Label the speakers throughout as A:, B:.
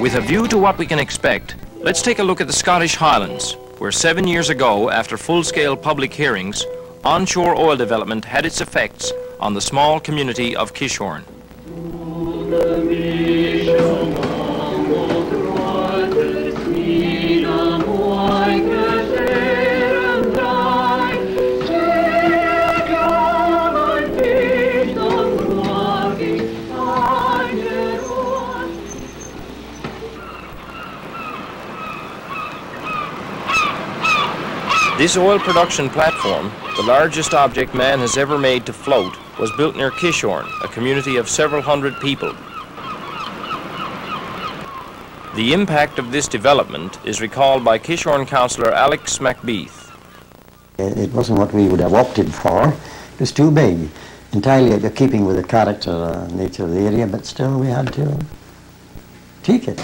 A: With a view to what we can expect, let's take a look at the Scottish Highlands, where seven years ago, after full-scale public hearings, onshore oil development had its effects on the small community of Kishorn. This oil production platform, the largest object man has ever made to float, was built near Kishorn, a community of several hundred people. The impact of this development is recalled by Kishorn councillor Alex MacBeath.
B: It wasn't what we would have opted for. It was too big, entirely of keeping with the character uh, nature of the area, but still we had to take it.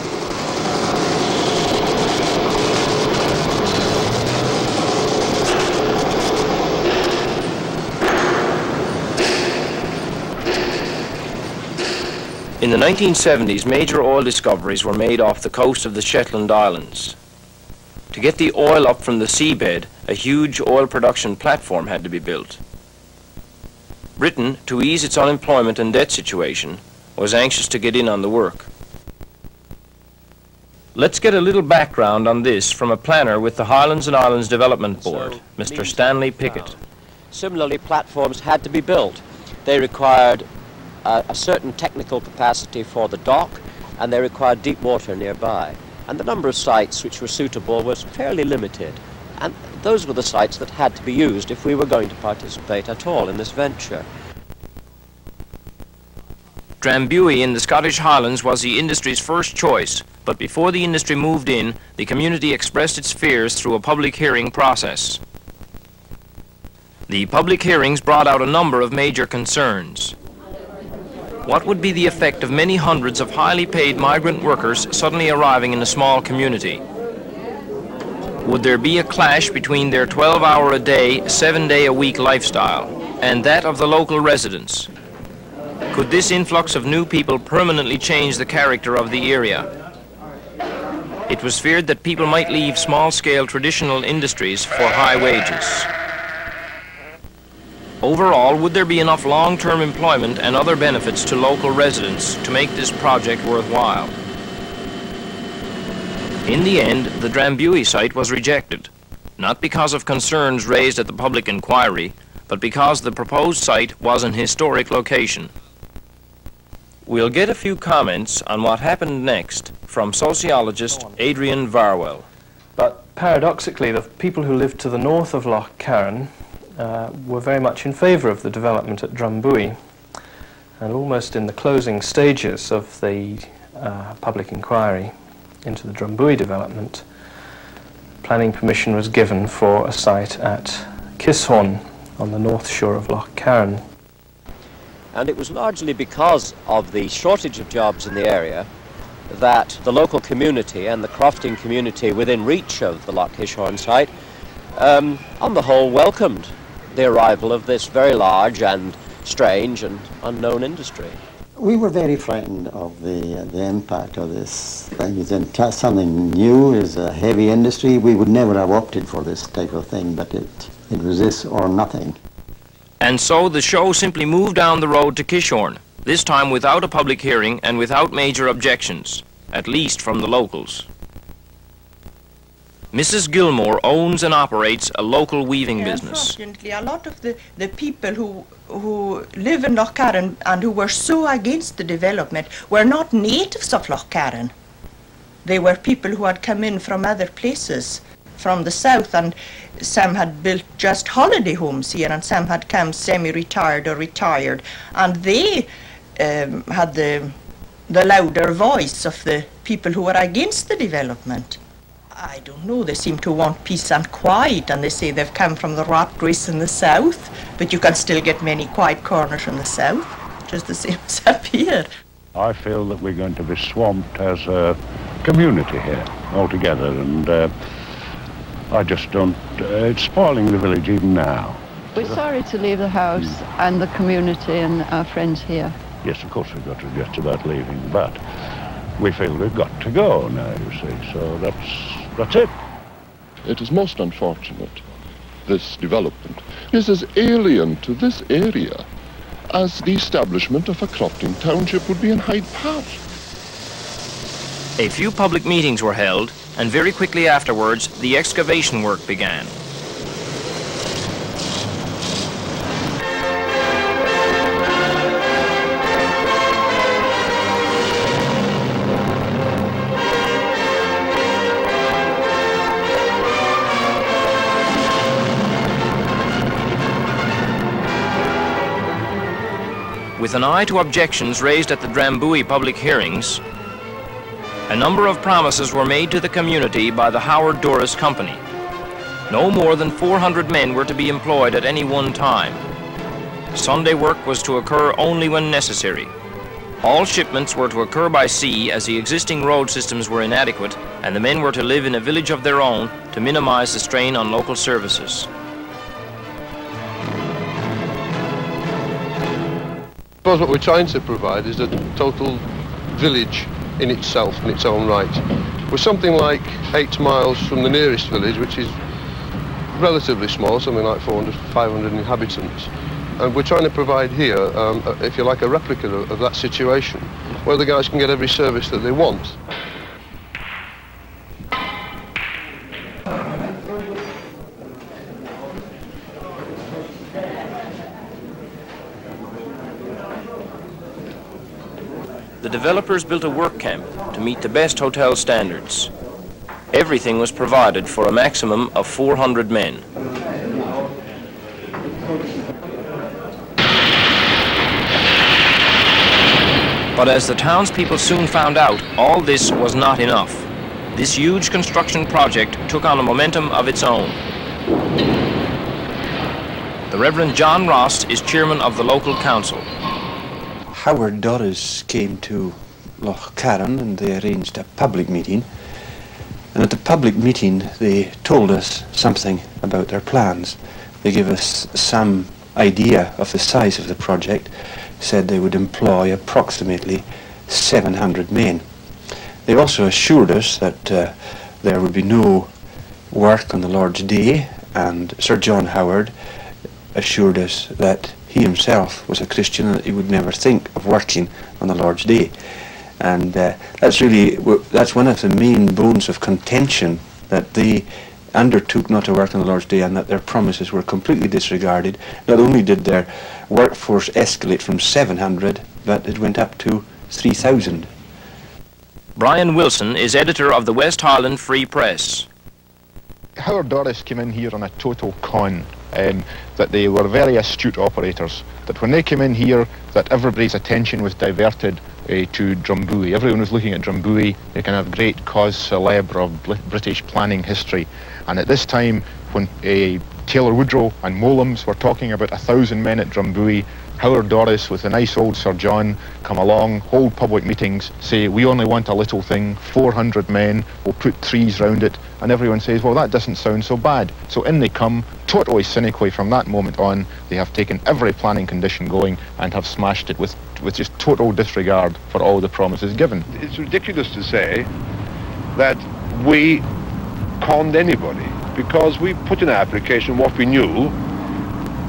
A: In the 1970s, major oil discoveries were made off the coast of the Shetland Islands. To get the oil up from the seabed, a huge oil production platform had to be built. Britain, to ease its unemployment and debt situation, was anxious to get in on the work. Let's get a little background on this from a planner with the Highlands and Islands Development Board, so, Mr. Stanley Pickett.
C: Similarly, platforms had to be built. They required a certain technical capacity for the dock and they required deep water nearby. And the number of sites which were suitable was fairly limited. And those were the sites that had to be used if we were going to participate at all in this venture.
A: Drumbuie in the Scottish Highlands was the industry's first choice, but before the industry moved in, the community expressed its fears through a public hearing process. The public hearings brought out a number of major concerns. What would be the effect of many hundreds of highly paid migrant workers suddenly arriving in a small community? Would there be a clash between their 12-hour-a-day, 7-day-a-week lifestyle and that of the local residents? Could this influx of new people permanently change the character of the area? It was feared that people might leave small-scale traditional industries for high wages. Overall, would there be enough long-term employment and other benefits to local residents to make this project worthwhile? In the end, the Drumbuie site was rejected, not because of concerns raised at the public inquiry, but because the proposed site was an historic location. We'll get a few comments on what happened next from sociologist Adrian Varwell.
D: But paradoxically, the people who lived to the north of Loch Carron uh, were very much in favour of the development at Drumbuie. And almost in the closing stages of the uh, public inquiry into the Drumbuie development, planning permission was given for a site at Kishorn on the north shore of Loch Carron.
C: And it was largely because of the shortage of jobs in the area that the local community and the crofting community within reach of the Loch Kishorn site um, on the whole welcomed the arrival of this very large and strange and unknown industry.
B: We were very frightened of the, uh, the impact of this thing. It's something new, is a heavy industry. We would never have opted for this type of thing, but it, it was this or nothing.
A: And so the show simply moved down the road to Kishorn, this time without a public hearing and without major objections, at least from the locals. Mrs. Gilmore owns and operates a local weaving yeah, business.
E: Unfortunately, a lot of the, the people who who live in Loch Carron and who were so against the development were not natives of Loch Carron. They were people who had come in from other places, from the south, and some had built just holiday homes here, and some had come semi-retired or retired, and they um, had the the louder voice of the people who were against the development. I don't know, they seem to want peace and quiet, and they say they've come from the rat race in the south, but you can still get many quiet corners in the south, just the same as up here.
F: I feel that we're going to be swamped as a community here altogether, and uh, I just don't, uh, it's spoiling the village even now.
G: We're sorry to leave the house mm. and the community and our friends here.
F: Yes, of course we've got to just about leaving, but we feel we've got to go now, you see. So that's, that's it.
H: It is most unfortunate, this development is as alien to this area as the establishment of a Crofting township would be in Hyde Park.
A: A few public meetings were held, and very quickly afterwards, the excavation work began. With an eye to objections raised at the Drumbuie public hearings, a number of promises were made to the community by the Howard Doris Company. No more than 400 men were to be employed at any one time. Sunday work was to occur only when necessary. All shipments were to occur by sea as the existing road systems were inadequate and the men were to live in a village of their own to minimize the strain on local services.
I: Suppose what we're trying to provide is a total village in itself, in its own right. We're something like eight miles from the nearest village, which is relatively small, something like 400, 500 inhabitants. And we're trying to provide here, um, if you like, a replica of, of that situation, where the guys can get every service that they want.
A: Developers built a work camp to meet the best hotel standards. Everything was provided for a maximum of 400 men. But as the townspeople soon found out, all this was not enough. This huge construction project took on a momentum of its own. The Reverend John Ross is chairman of the local council.
J: Howard Doris came to Loch Carron and they arranged a public meeting. And at the public meeting, they told us something about their plans. They gave us some idea of the size of the project, said they would employ approximately 700 men. They also assured us that uh, there would be no work on the Lord's Day, and Sir John Howard assured us that he himself was a Christian and he would never think of working on the Lord's Day. And uh, that's really, that's one of the main bones of contention that they undertook not to work on the Lord's Day and that their promises were completely disregarded. Not only did their workforce escalate from 700, but it went up to 3,000.
A: Brian Wilson is editor of the West Highland Free Press.
K: Howard Doris came in here on a total con um, that they were very astute operators, that when they came in here, that everybody's attention was diverted uh, to Drumbuie. Everyone was looking at Drumbuie, the kind of great cause celebre of British planning history. And at this time, when uh, Taylor Woodrow and Mowlams were talking about a thousand men at Drumbuie, Howard Doris with a nice old Sir John come along, hold public meetings, say we only want a little thing, 400 men, we'll put trees round it, and everyone says, well that doesn't sound so bad. So in they come, totally cynically from that moment on, they have taken every planning condition going and have smashed it with, with just total disregard for all the promises given.
L: It's ridiculous to say that we conned anybody because we put in our application what we knew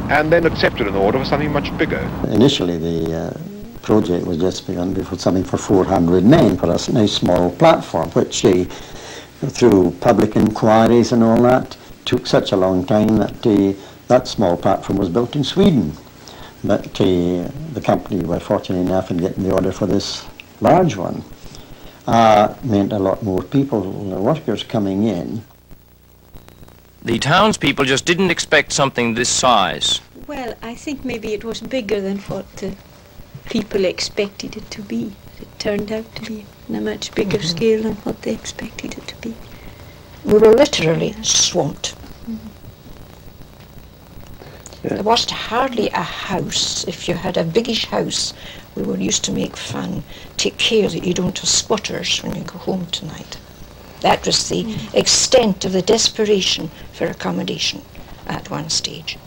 L: and then accepted an order for something much bigger.
B: Initially the uh, project was just begun to be something for 400 men for a nice small platform which uh, through public inquiries and all that took such a long time that uh, that small platform was built in Sweden. But uh, the company were fortunate enough in getting the order for this large one. Uh, meant a lot more people, workers coming in.
A: The townspeople just didn't expect something this size.
M: Well, I think maybe it was bigger than what the people expected it to be. It turned out to be on a much bigger mm -hmm. scale than what they expected it to be.
N: We were literally swamped. Mm -hmm. yeah. There was hardly a house. If you had a biggish house, we were used to make fun. Take care that you don't have squatters when you go home tonight. That was the mm. extent of the desperation for accommodation at one stage.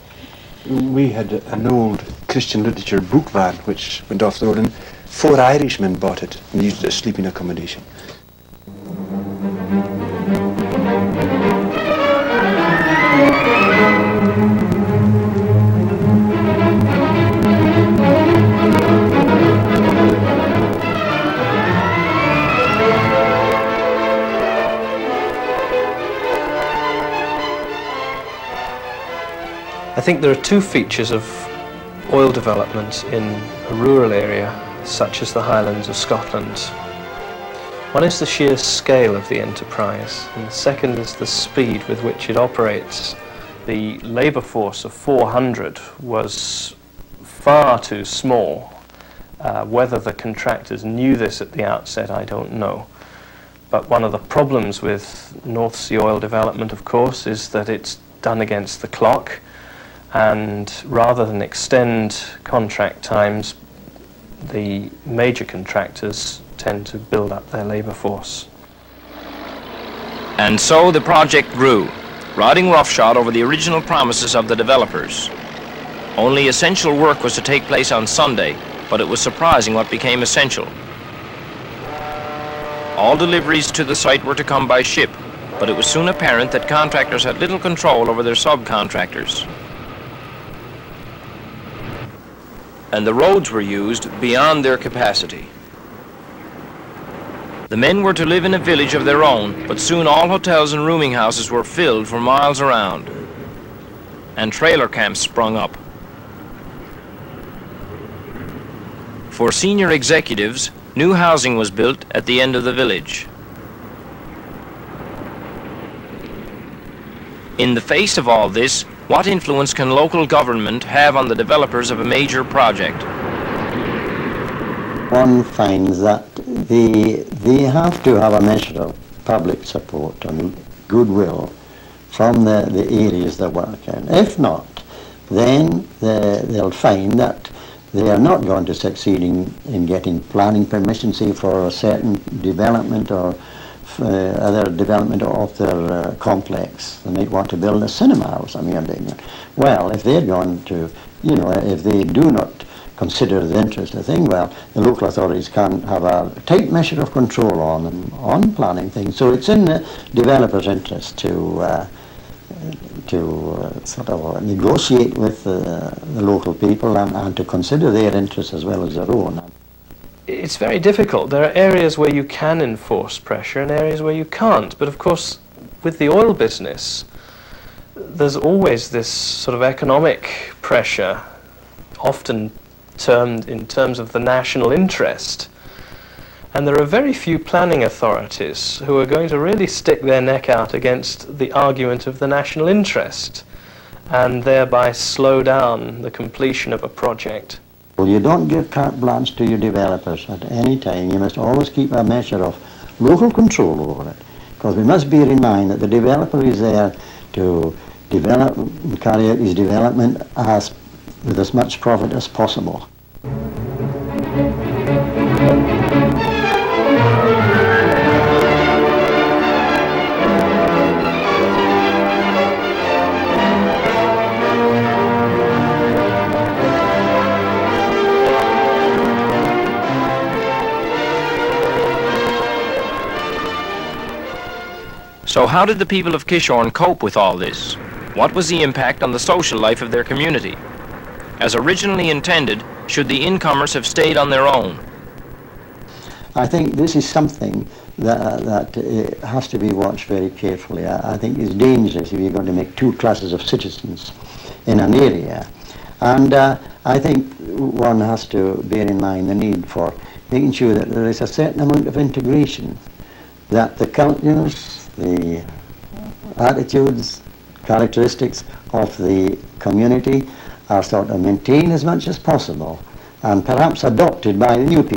J: We had an old Christian literature book van which went off the road and four Irishmen bought it and used it as sleeping accommodation.
D: Think there are two features of oil development in a rural area such as the Highlands of Scotland. One is the sheer scale of the enterprise and the second is the speed with which it operates. The labour force of 400 was far too small. Uh, whether the contractors knew this at the outset, I don't know. But one of the problems with North Sea oil development, of course, is that it's done against the clock and rather than extend contract times, the major contractors tend to build up their labour force.
A: And so the project grew, riding roughshod over the original promises of the developers. Only essential work was to take place on Sunday, but it was surprising what became essential. All deliveries to the site were to come by ship, but it was soon apparent that contractors had little control over their subcontractors. And the roads were used beyond their capacity. The men were to live in a village of their own, but soon all hotels and rooming houses were filled for miles around, and trailer camps sprung up. For senior executives, new housing was built at the end of the village. In the face of all this, what influence can local government have on the developers of a major project?
B: One finds that they, they have to have a measure of public support and goodwill from the, the areas they work in. If not, then they, they'll find that they are not going to succeed in, in getting planning permission, say, for a certain development or other development of their uh, complex. They might want to build a cinema or something. Well, if they're going to, you know, if they do not consider the interest of thing, well, the local authorities can't have a tight measure of control on them, on planning things. So it's in the developer's interest to uh, to uh, sort of negotiate with the local people and, and to consider their interests as well as their own
D: it's very difficult. There are areas where you can enforce pressure and areas where you can't. But of course, with the oil business, there's always this sort of economic pressure, often termed in terms of the national interest. And there are very few planning authorities who are going to really stick their neck out against the argument of the national interest and thereby slow down the completion of a project.
B: Well, you don't give carte blanche to your developers at any time. You must always keep a measure of local control over it. Because we must bear in mind that the developer is there to develop carry out his development as, with as much profit as possible.
A: So how did the people of Kishorn cope with all this? What was the impact on the social life of their community? As originally intended, should the incomers have stayed on their own?
B: I think this is something that, that uh, has to be watched very carefully. I, I, think it's dangerous if you're going to make two classes of citizens in an area. And uh, I think one has to bear in mind the need for making sure that there is a certain amount of integration, that the cultures, the attitudes, characteristics of the community are sort of maintained as much as possible and perhaps adopted by the new people.